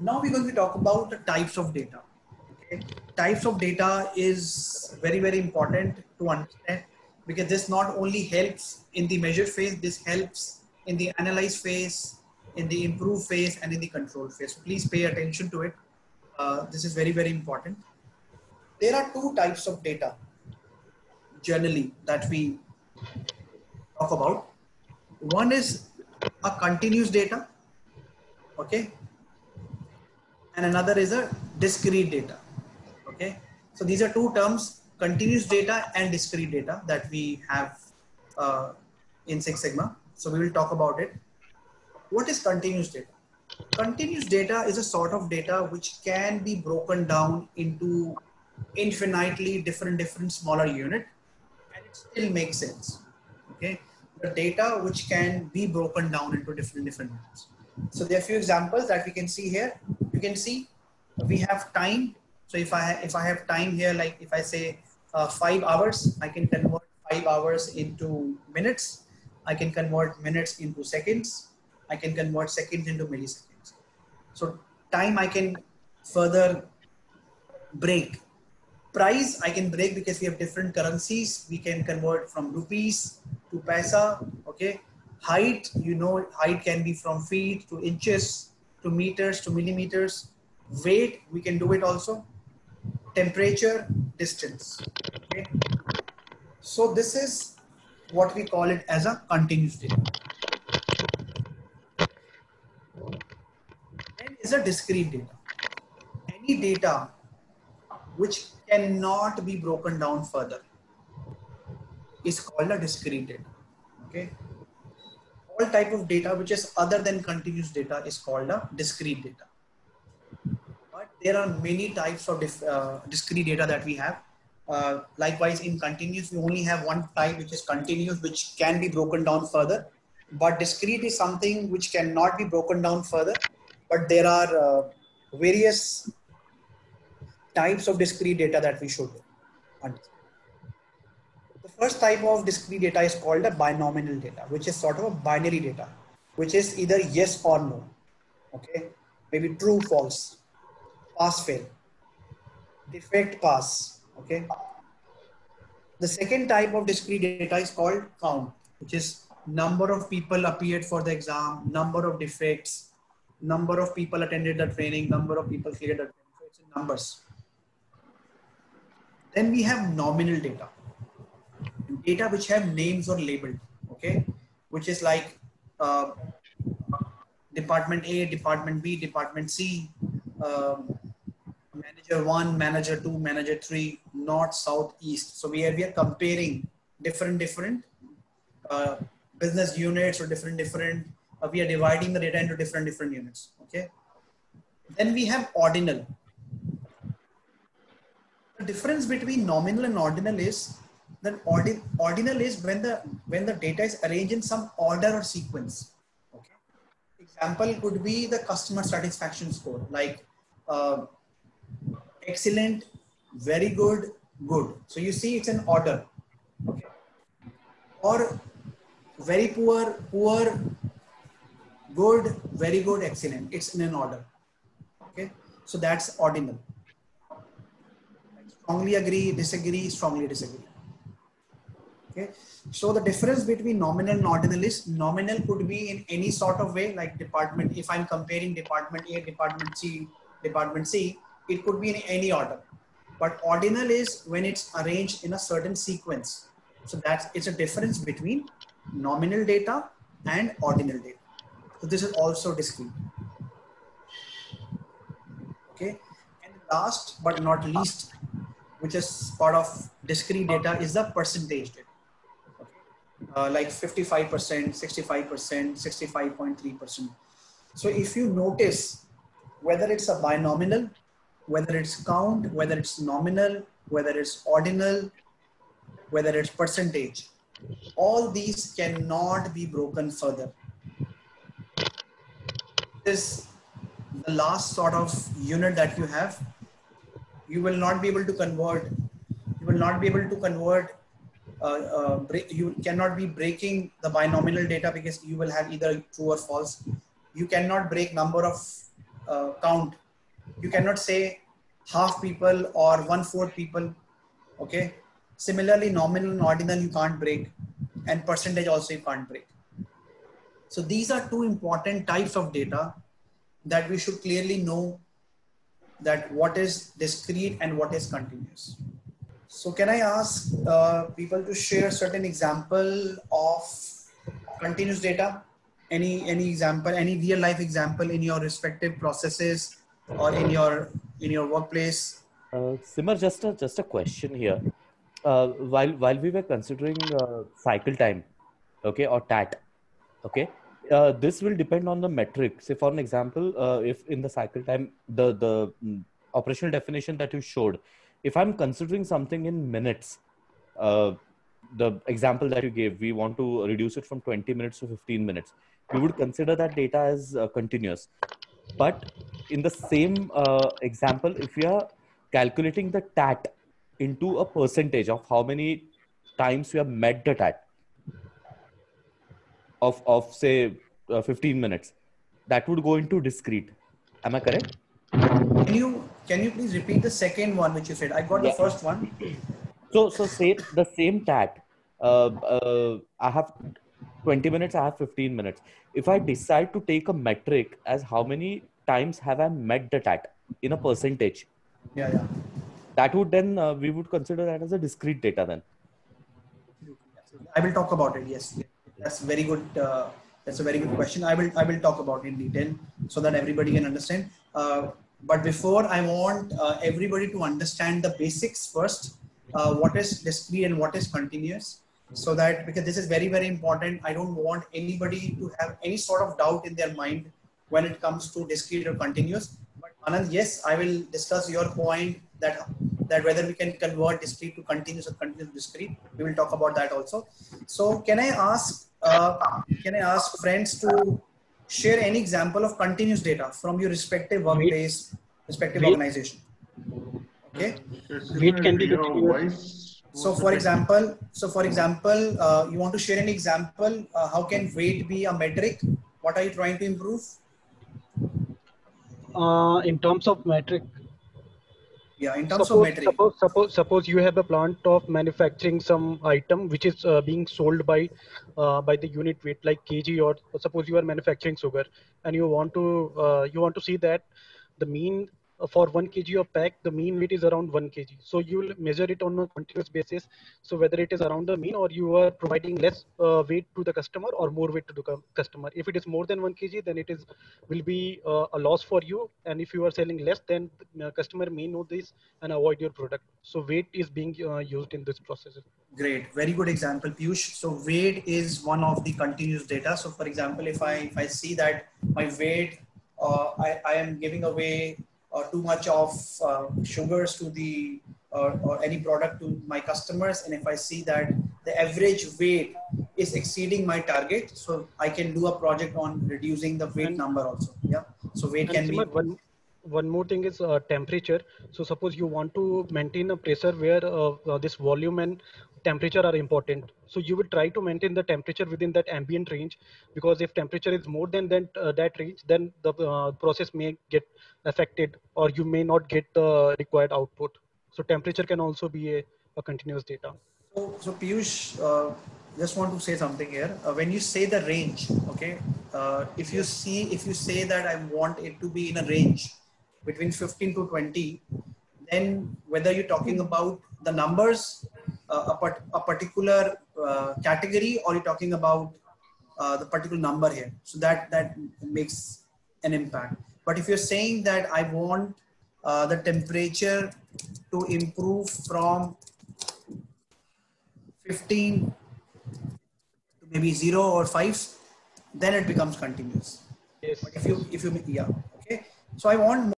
Now we're going to talk about the types of data. Okay. Types of data is very, very important to understand because this not only helps in the measure phase, this helps in the analyze phase, in the improve phase, and in the control phase. Please pay attention to it. Uh, this is very, very important. There are two types of data generally that we talk about. One is a continuous data, okay, and another is a discrete data. Okay, so these are two terms: continuous data and discrete data that we have uh, in Six Sigma. So we will talk about it. What is continuous data? Continuous data is a sort of data which can be broken down into infinitely different different smaller unit, and it still makes sense. Okay, the data which can be broken down into different different units. So there are a few examples that we can see here. You can see we have time. So if I if I have time here, like if I say uh, five hours, I can convert five hours into minutes. I can convert minutes into seconds. I can convert seconds into milliseconds. So time I can further break. Price I can break because we have different currencies. We can convert from rupees to paisa. Okay height you know height can be from feet to inches to meters to millimeters. Weight we can do it also. Temperature distance. Okay. So this is what we call it as a continuous data is a discrete data. Any data which cannot be broken down further is called a discrete data. Okay all type of data which is other than continuous data is called a discrete data. But there are many types of uh, discrete data that we have. Uh, likewise, in continuous, we only have one type which is continuous, which can be broken down further. But discrete is something which cannot be broken down further. But there are uh, various types of discrete data that we should understand. The first type of discrete data is called a binomial data, which is sort of a binary data, which is either yes or no. Okay, maybe true, false, pass, fail, defect, pass. Okay. The second type of discrete data is called count, which is number of people appeared for the exam, number of defects, number of people attended the training, number of people cleared the training. So it's in numbers. Then we have nominal data data which have names or labeled, okay, which is like uh, department A, department B, department C, um, manager one, manager two, manager three, north, south, east. So we are, we are comparing different, different uh, business units or different, different, uh, we are dividing the data into different, different units, okay. Then we have ordinal. The difference between nominal and ordinal is then ordin ordinal is when the when the data is arranged in some order or sequence. Okay. Example could be the customer satisfaction score like uh, excellent very good good. So you see it's an order. Okay. Or very poor poor good very good excellent. It's in an order. Okay. So that's ordinal. Strongly agree disagree strongly disagree Okay. So the difference between nominal and ordinal is nominal could be in any sort of way like department. If I'm comparing department A, department C, department C, it could be in any order. But ordinal is when it's arranged in a certain sequence. So that's it's a difference between nominal data and ordinal data. So this is also discrete. Okay. And last but not least, which is part of discrete data is the percentage data uh, like 55%, 65%, 65.3%. So if you notice whether it's a binomial, whether it's count, whether it's nominal, whether it's ordinal, whether it's percentage, all these cannot be broken further. This the last sort of unit that you have. You will not be able to convert. You will not be able to convert uh, uh, you cannot be breaking the binomial data because you will have either true or false. You cannot break number of uh, count. You cannot say half people or one fourth people. Okay. Similarly, nominal and ordinal you can't break, and percentage also you can't break. So these are two important types of data that we should clearly know that what is discrete and what is continuous. So can I ask uh, people to share certain example of continuous data? Any any example, any real life example in your respective processes or in your in your workplace? Uh, Simar, just a just a question here. Uh, while while we were considering uh, cycle time, okay, or TAT, okay, uh, this will depend on the metric. Say, for an example, uh, if in the cycle time, the the mm, operational definition that you showed, if I'm considering something in minutes, uh, the example that you gave, we want to reduce it from 20 minutes to 15 minutes. We would consider that data as uh, continuous. But in the same uh, example, if we are calculating the TAT into a percentage of how many times we have met the TAT of, of say uh, 15 minutes, that would go into discrete. Am I correct? Can you can you please repeat the second one which you said? I got yeah. the first one. So so say the same TAT. Uh, uh, I have 20 minutes. I have 15 minutes. If I decide to take a metric as how many times have I met the TAT in a percentage? Yeah, yeah. That would then uh, we would consider that as a discrete data then. I will talk about it. Yes, that's very good. Uh, that's a very good question. I will I will talk about it in detail so that everybody can understand. Uh, but before, I want uh, everybody to understand the basics first. Uh, what is discrete and what is continuous? So that because this is very very important. I don't want anybody to have any sort of doubt in their mind when it comes to discrete or continuous. But Anand, yes, I will discuss your point that that whether we can convert discrete to continuous or continuous discrete. We will talk about that also. So can I ask uh, can I ask friends to share any example of continuous data from your respective workplace, respective Weight. organization? Okay. Weight can be. So for example, so for example, uh, you want to share an example. Uh, how can weight be a metric? What are you trying to improve? Uh, in terms of metric, yeah in terms suppose, of metric suppose suppose suppose you have a plant of manufacturing some item which is uh, being sold by uh, by the unit weight like kg or suppose you are manufacturing sugar and you want to uh, you want to see that the mean for 1 kg of pack, the mean weight is around 1 kg. So you will measure it on a continuous basis. So whether it is around the mean or you are providing less uh, weight to the customer or more weight to the customer. If it is more than 1 kg, then it is will be uh, a loss for you. And if you are selling less, then the customer may know this and avoid your product. So weight is being uh, used in this process. Great, very good example, Piyush. So weight is one of the continuous data. So for example, if I if I see that my weight, uh, I, I am giving away or too much of uh, sugars to the or, or any product to my customers. And if i see that the average weight is exceeding my target so i can do a project on reducing the weight and, number also. Yeah. So weight can be one, one more thing is uh, temperature. So suppose you want to maintain a pressure where uh, uh, this volume and temperature are important. So you will try to maintain the temperature within that ambient range because if temperature is more than that, uh, that range then the uh, process may get affected or you may not get the required output. So temperature can also be a, a continuous data. So so piyush uh, just want to say something here. Uh, when you say the range okay uh, if you see if you say that i want it to be in a range between 15 to 20 then whether you're talking about the numbers a, a particular uh, category or you're talking about uh, the particular number here? So that that makes an impact. But if you're saying that i want uh, the temperature to improve from 15 to maybe 0 or 5 then it becomes continuous. Yes. But if you if you yeah okay? So i want